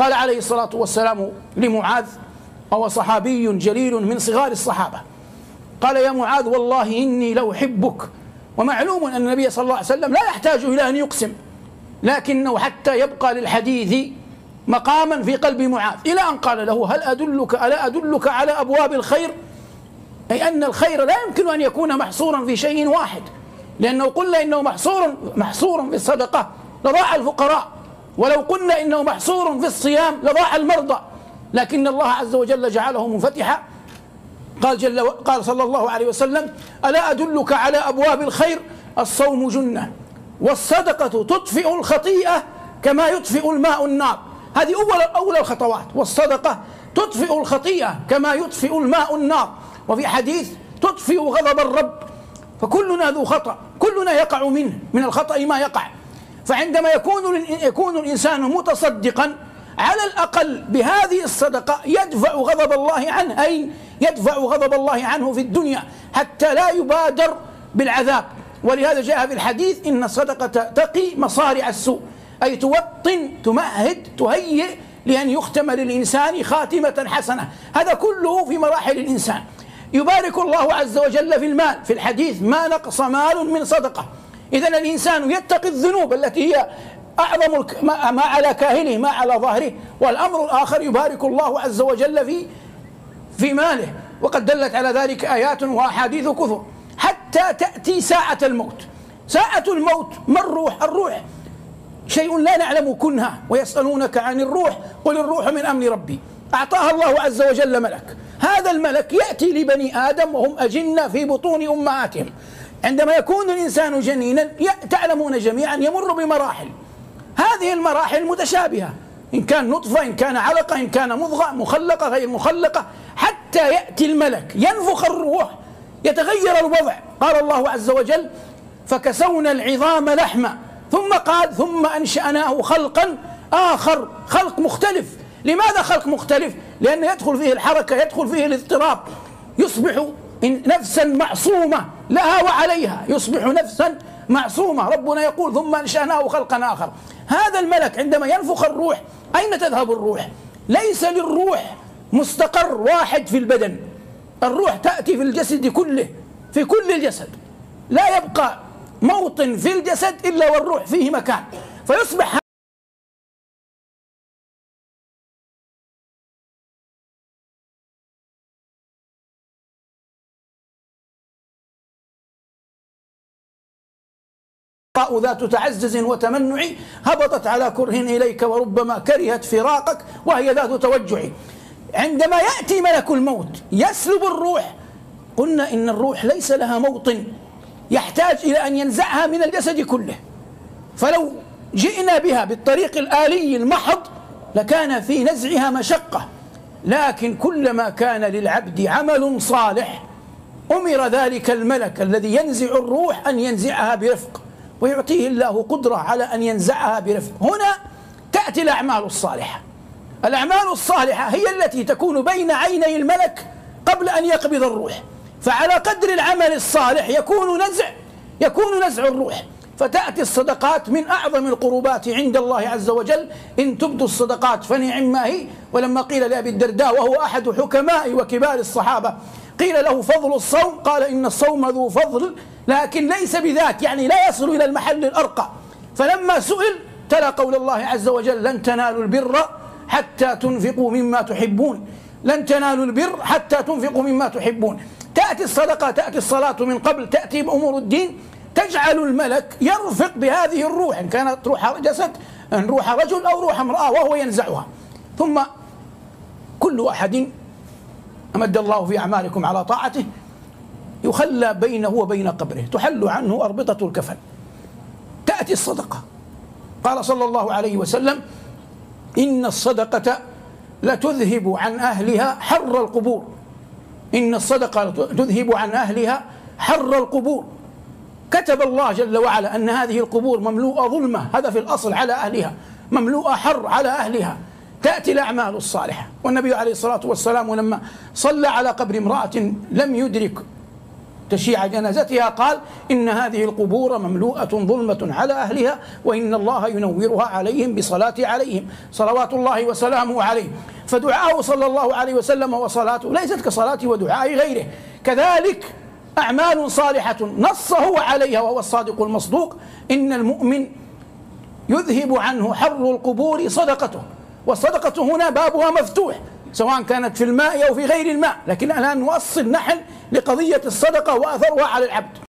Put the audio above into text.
قال عليه الصلاة والسلام لمعاذ وهو صحابي جليل من صغار الصحابة. قال يا معاذ والله إني لأحبك. ومعلوم أن النبي صلى الله عليه وسلم لا يحتاج إلى أن يقسم لكنه حتى يبقى للحديث مقاما في قلب معاذ. إلى أن قال له هل أدلك ألا أدلك على أبواب الخير؟ أي أن الخير لا يمكن أن يكون محصورا في شيء واحد لأنه قلنا إنه محصور محصور في الصدقة لضاع الفقراء. ولو قلنا إنه محصور في الصيام لضاع المرضى لكن الله عز وجل جعله منفتحا. قال جل قال صلى الله عليه وسلم ألا أدلك على أبواب الخير؟ الصوم جنة والصدقة تطفئ الخطيئة كما يطفئ الماء النار. هذه أول أولى الخطوات. والصدقة تطفئ الخطيئة كما يطفئ الماء النار. وفي حديث تطفئ غضب الرب. فكلنا ذو خطأ كلنا يقع منه من الخطأ ما يقع. فعندما يكون يكون الإنسان متصدقا على الأقل بهذه الصدقة يدفع غضب الله عنه أي يدفع غضب الله عنه في الدنيا حتى لا يبادر بالعذاب. ولهذا جاء في الحديث إن الصدقة تقي مصارع السوء أي توطن تمهد تهيئ لأن يختم للإنسان خاتمة حسنة. هذا كله في مراحل الإنسان. يبارك الله عز وجل في المال. في الحديث ما نقص مال من صدقة. إذا الإنسان يتقي الذنوب التي هي أعظم ما على كاهله ما على ظهره والأمر الآخر يبارك الله عز وجل في في ماله. وقد دلت على ذلك آيات وأحاديث كثر. حتى تأتي ساعة الموت. ساعة الموت ما الروح؟ الروح شيء لا نعلم كنها. ويسألونك عن الروح قل الروح من أمر ربي. أعطاها الله عز وجل ملك. هذا الملك يأتي لبني آدم وهم أجنة في بطون أمهاتهم. عندما يكون الإنسان جنينا تعلمون جميعا يمر بمراحل. هذه المراحل متشابهة. إن كان نطفة إن كان علقة إن كان مضغة مخلقة غير مخلقة حتى يأتي الملك ينفخ الروح يتغير الوضع. قال الله عز وجل فكسونا العظام لحما. ثم قال ثم أنشأناه خلقا آخر. خلق مختلف. لماذا خلق مختلف؟ لأن يدخل فيه الحركة يدخل فيه الاضطراب. يصبح نفسا معصومة. لها وعليها. يصبح نفسا معصومة. ربنا يقول ثم أنشأناه خلقا آخر. هذا الملك عندما ينفخ الروح أين تذهب الروح؟ ليس للروح مستقر واحد في البدن. الروح تأتي في الجسد كله في كل الجسد. لا يبقى موطن في الجسد إلا والروح فيه مكان. فيصبح ذات تعزز وتمنع هبطت على كره إليك وربما كرهت فراقك وهي ذات توجع عندما يأتي ملك الموت يسلب الروح قلنا إن الروح ليس لها موطن يحتاج إلى أن ينزعها من الجسد كله. فلو جئنا بها بالطريق الآلي المحض لكان في نزعها مشقة. لكن كلما كان للعبد عمل صالح أمر ذلك الملك الذي ينزع الروح أن ينزعها برفق. ويعطيه الله قدرة على أن ينزعها برفق. هنا تأتي الأعمال الصالحة. الأعمال الصالحة هي التي تكون بين عيني الملك قبل أن يقبض الروح. فعلى قدر العمل الصالح يكون نزع يكون نزع الروح. فتأتي الصدقات من أعظم القربات عند الله عز وجل. إن تبدوا الصدقات فنعم ما هي. ولما قيل لأبي الدرداء وهو أحد حكماء وكبار الصحابة قيل له فضل الصوم. قال إن الصوم ذو فضل لكن ليس بذاك يعني لا يصل إلى المحل الأرقى. فلما سئل تلا قول الله عز وجل لن تنالوا البر حتى تنفقوا مما تحبون. لن تنالوا البر حتى تنفقوا مما تحبون. تأتي الصدقة تأتي الصلاة من قبل تأتي بأمور الدين تجعل الملك يرفق بهذه الروح إن كانت روح جسد إن روح رجل أو روح امرأة وهو ينزعها. ثم كل أحد أمد الله في أعمالكم على طاعته يخلى بينه وبين قبره تحل عنه أربطة الكفن. تأتي الصدقة. قال صلى الله عليه وسلم إن الصدقة لتذهب عن أهلها حر القبور. إن الصدقة تذهب عن أهلها حر القبور. كتب الله جل وعلا أن هذه القبور مملوءة ظلمة هذا في الأصل على أهلها مملوءة حر على أهلها. تأتي الأعمال الصالحة. والنبي عليه الصلاة والسلام لما صلى على قبر امرأة لم يدرك تشييع جنازتها قال إن هذه القبور مملوءة ظلمة على أهلها وإن الله ينورها عليهم بصلاة عليهم. صلوات الله وسلامه عليه. فدعاءه صلى الله عليه وسلم وصلاته ليست كصلاة ودعاء غيره. كذلك أعمال صالحة نص هو عليها وهو الصادق المصدوق. إن المؤمن يذهب عنه حر القبور صدقته. والصدقة هنا بابها مفتوح. سواء كانت في الماء أو في غير الماء لكن الآن نؤصل نحن لقضية الصدقة وأثرها على العبد.